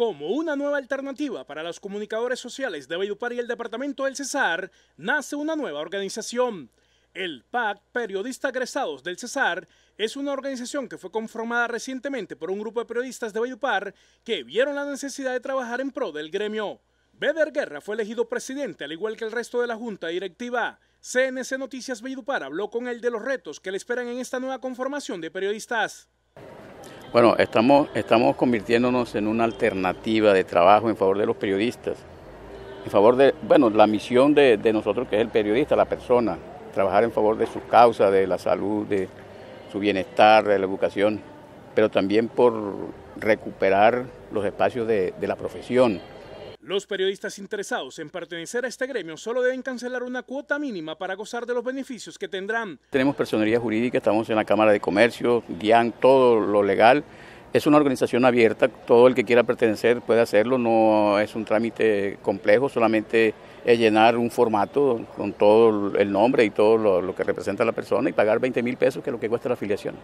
Como una nueva alternativa para los comunicadores sociales de Valledupar y el departamento del Cesar, nace una nueva organización. El PAC Periodista Egresados del Cesar es una organización que fue conformada recientemente por un grupo de periodistas de Valledupar que vieron la necesidad de trabajar en pro del gremio. Beder Guerra fue elegido presidente, al igual que el resto de la junta directiva. CNC Noticias Valledupar habló con él de los retos que le esperan en esta nueva conformación de periodistas. Bueno, estamos, estamos convirtiéndonos en una alternativa de trabajo en favor de los periodistas, en favor de, bueno, la misión de, de nosotros que es el periodista, la persona, trabajar en favor de su causa, de la salud, de su bienestar, de la educación, pero también por recuperar los espacios de, de la profesión. Los periodistas interesados en pertenecer a este gremio solo deben cancelar una cuota mínima para gozar de los beneficios que tendrán. Tenemos personería jurídica, estamos en la Cámara de Comercio, guían todo lo legal. Es una organización abierta, todo el que quiera pertenecer puede hacerlo, no es un trámite complejo, solamente es llenar un formato con todo el nombre y todo lo, lo que representa la persona y pagar 20 mil pesos, que es lo que cuesta la afiliación.